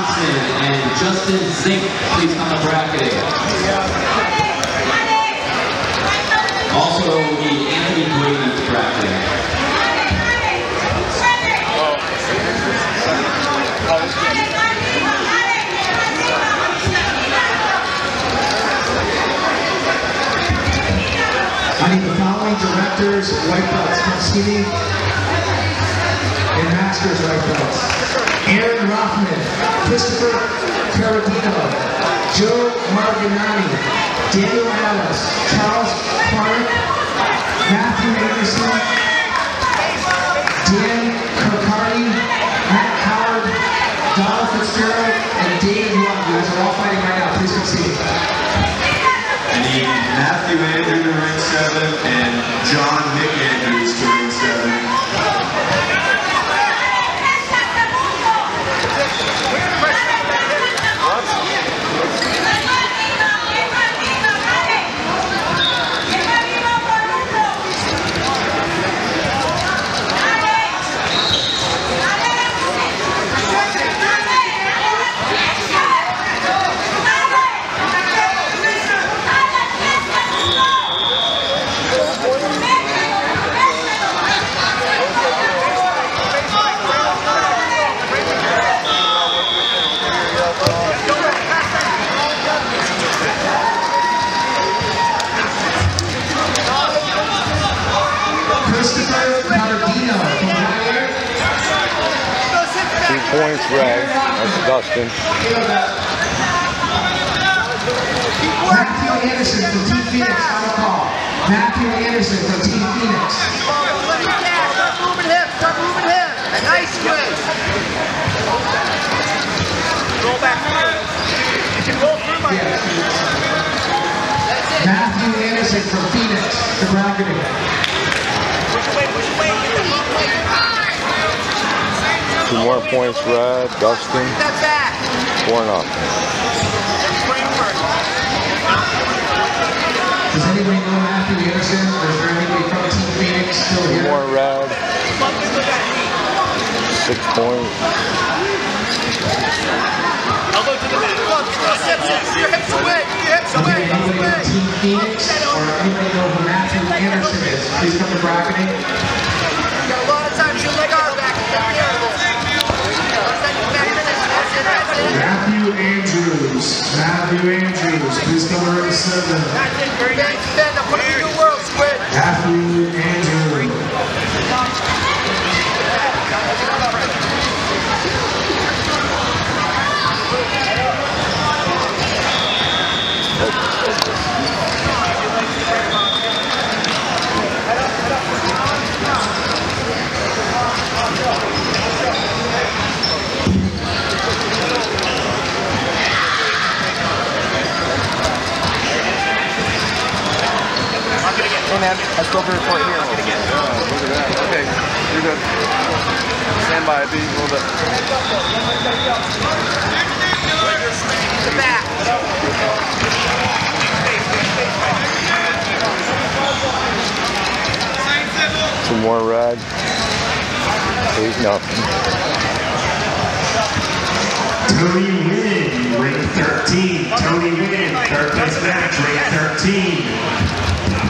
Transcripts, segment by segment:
And Justin Zink, please come to bracketing. Also, the Anthony to bracketing. I need the following directors, white belts. And masters white belts. Aaron Rothman, Christopher Carabino, Joe Marginani, Daniel Alice, Charles Clark, Matthew Anderson, Dan Kirkcarty, Matt Howard, Donald Fitzgerald, and Dave Young. You guys are all fighting right now. Please. I need Matthew Andrew to ring seven and John Nick Andrews to ring seven. Christopher Cardino from Wire. Points red. That's Dustin. Matthew Anderson from Team Phoenix on the call. Matthew Anderson from Team Phoenix. Start moving him, start moving him. A nice swing. Roll back through. You can roll through my it. Matthew Anderson from Phoenix, the bracketing. Push away, push away. Get the hook away. Two more points red. Dustin. Get. Four and Framework. Does anybody know Matthew Anderson? Or is there anybody from Team Phoenix still Two here? more red. Look at me. Six points. Elbow to the back. Look, hips, hips, hips. Your hips away. Your hips away. Okay, Hips anybody away. from Team Phoenix? Or anybody know who Matthew Anderson is? Please come to bracketing. You got a lot of time. Your leg arm back. Take care of this. That's it, back position. That's it, that's it. Matthew Andrews. Matthew Andrews, please come to ring seven. Hey man, I spoke to report here. Oh, look at that. Okay, you're good. Stand by, be a little bit. The back. Two more red. Eight nothing. Tony Wynn, ring 13. Tony Wynn, third place match, ring 13.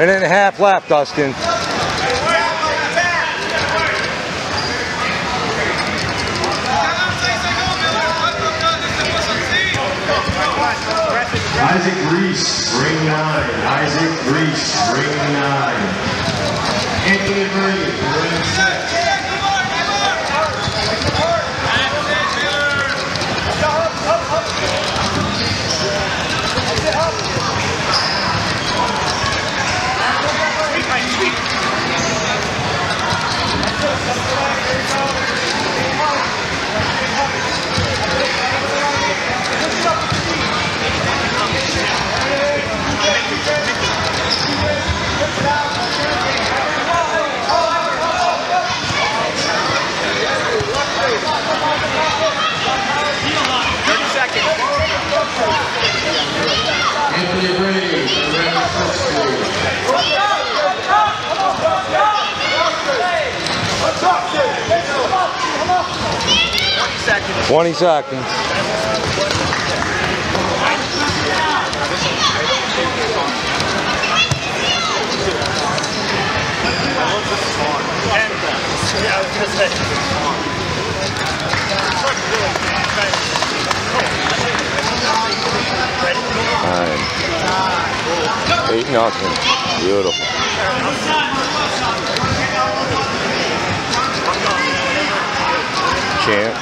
Minute and a half left, Dustin. Isaac Reese, ring nine. Isaac Reese, ring nine. Anthony Murray, ring six. 20 seconds. Beautiful. Champ.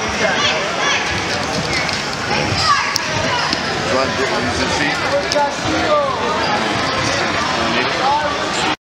Seat.